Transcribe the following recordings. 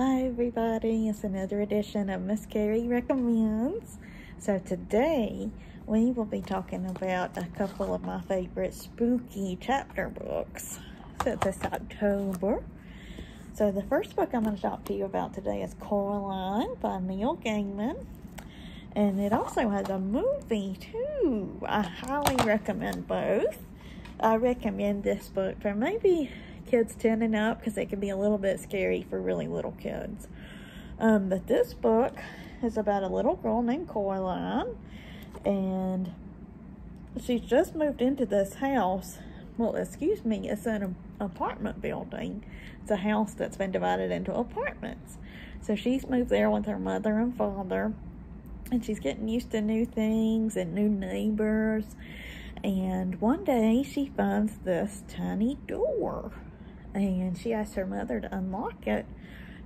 Hi, everybody. It's another edition of Miss Carrie Recommends. So, today we will be talking about a couple of my favorite spooky chapter books so this October. So, the first book I'm going to talk to you about today is Coraline by Neil Gaiman. And it also has a movie, too. I highly recommend both. I recommend this book for maybe kids 10 and up because it can be a little bit scary for really little kids. Um, but this book is about a little girl named Coraline and she's just moved into this house. Well, excuse me, it's an apartment building. It's a house that's been divided into apartments. So she's moved there with her mother and father and she's getting used to new things and new neighbors. And one day she finds this tiny door and she asks her mother to unlock it.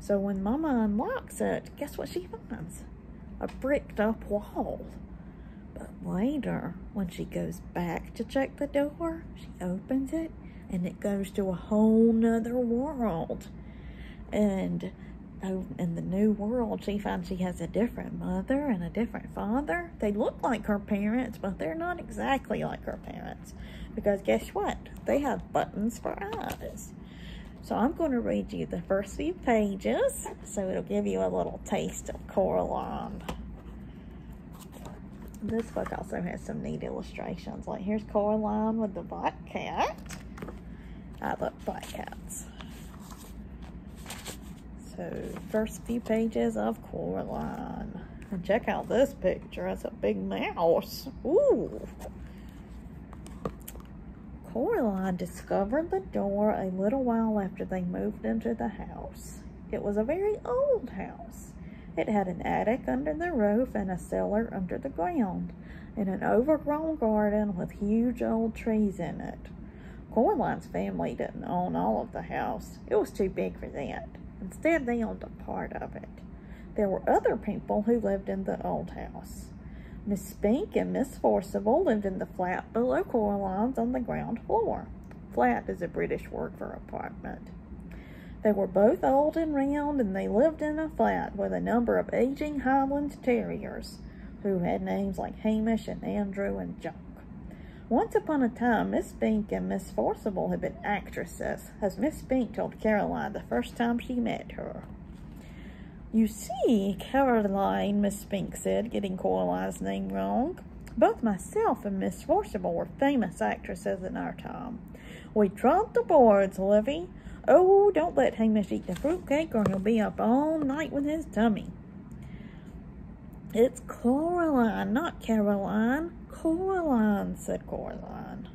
So when Mama unlocks it, guess what she finds? A bricked up wall. But later, when she goes back to check the door, she opens it and it goes to a whole nother world. And oh, in the new world, she finds she has a different mother and a different father. They look like her parents, but they're not exactly like her parents. Because guess what? They have buttons for eyes. So I'm going to read you the first few pages, so it'll give you a little taste of Coraline. This book also has some neat illustrations. Like here's Coraline with the black cat. I love black cats. So first few pages of Coraline. And check out this picture. It's a big mouse. Ooh. Coraline discovered the door a little while after they moved into the house. It was a very old house. It had an attic under the roof and a cellar under the ground, and an overgrown garden with huge old trees in it. Coraline's family didn't own all of the house. It was too big for that. Instead, they owned a part of it. There were other people who lived in the old house. Miss Spink and Miss Forcible lived in the flat below Coraline's on the ground floor. Flat is a British word for apartment. They were both old and round, and they lived in a flat with a number of aging Highland Terriers who had names like Hamish and Andrew and Jock. Once upon a time, Miss Spink and Miss Forcible had been actresses, as Miss Spink told Caroline the first time she met her. You see, Caroline, Miss Spink said, getting Coraline's name wrong. Both myself and Miss Forcible were famous actresses in our time. We trod the boards, Livy. Oh, don't let Hamish eat the fruitcake or he'll be up all night with his tummy. It's Coraline, not Caroline. Coraline, said Coraline.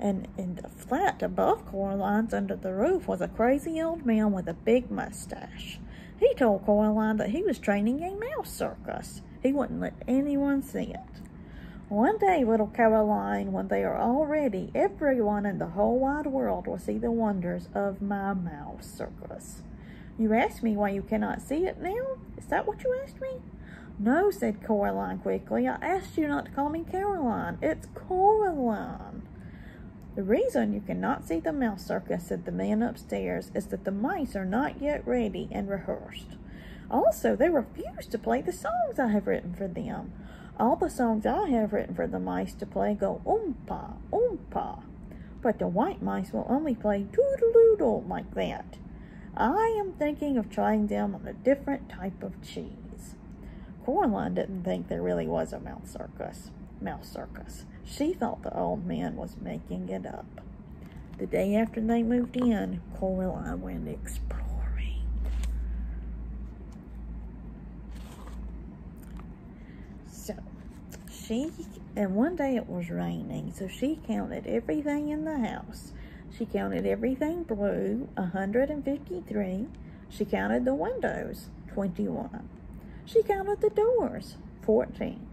And in the flat above Coraline's under the roof was a crazy old man with a big mustache. He told Coraline that he was training a mouse circus. He wouldn't let anyone see it. One day, little Caroline, when they are all ready, everyone in the whole wide world will see the wonders of my mouse circus. You ask me why you cannot see it now? Is that what you asked me? No, said Coraline quickly. I asked you not to call me Caroline. It's Coraline. The reason you cannot see the mouse circus, said the man upstairs, is that the mice are not yet ready and rehearsed. Also, they refuse to play the songs I have written for them. All the songs I have written for the mice to play go oompa, oompa. But the white mice will only play doodle, doodle like that. I am thinking of trying them on a different type of cheese. Coraline didn't think there really was a mouse circus. Mouse circus. She thought the old man was making it up. The day after they moved in, Coraline went exploring. So, she, and one day it was raining, so she counted everything in the house. She counted everything blue, 153. She counted the windows, 21. She counted the doors, 14.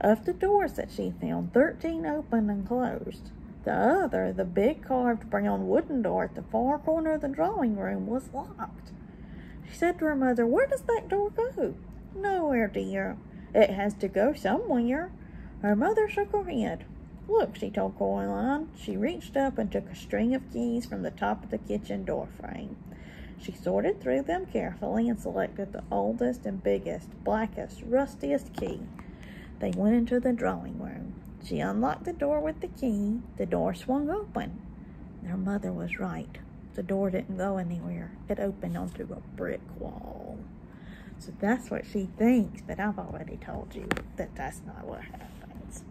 Of the doors that she found, 13 open and closed. The other, the big carved brown wooden door at the far corner of the drawing room, was locked. She said to her mother, Where does that door go? Nowhere, dear. It has to go somewhere. Her mother shook her head. Look, she told Coraline. She reached up and took a string of keys from the top of the kitchen door frame. She sorted through them carefully and selected the oldest and biggest, blackest, rustiest key. They went into the drawing room. She unlocked the door with the key. The door swung open. Their mother was right. The door didn't go anywhere. It opened onto a brick wall. So that's what she thinks, but I've already told you that that's not what happens.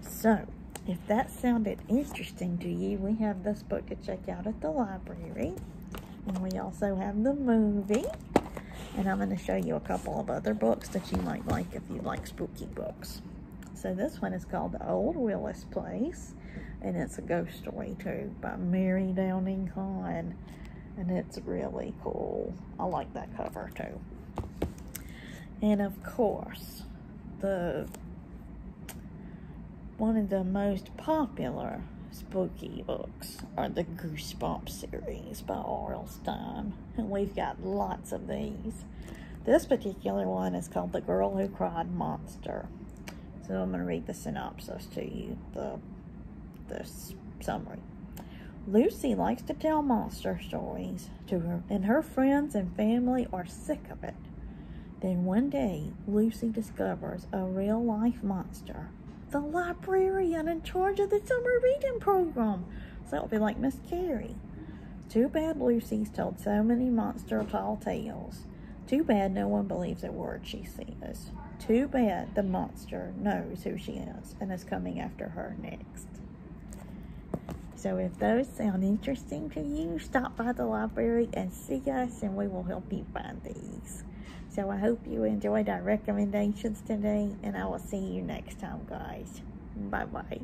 So, if that sounded interesting to you, we have this book to check out at the library. And we also have the movie. And I'm going to show you a couple of other books that you might like if you like spooky books. So this one is called The Old Willis Place. And it's a ghost story too by Mary Downing Hahn. And it's really cool. I like that cover too. And of course, the one of the most popular spooky books are the Goosebumps series by R.L. Stine. And we've got lots of these. This particular one is called The Girl Who Cried Monster. So I'm going to read the synopsis to you, the, the summary. Lucy likes to tell monster stories to her, and her friends and family are sick of it. Then one day, Lucy discovers a real life monster the librarian in charge of the summer reading program. So it'll be like Miss Carrie. Too bad Lucy's told so many monster tall tales. Too bad no one believes a word she says. Too bad the monster knows who she is and is coming after her next. So if those sound interesting to you, stop by the library and see us and we will help you find these. So I hope you enjoyed our recommendations today, and I will see you next time, guys. Bye-bye.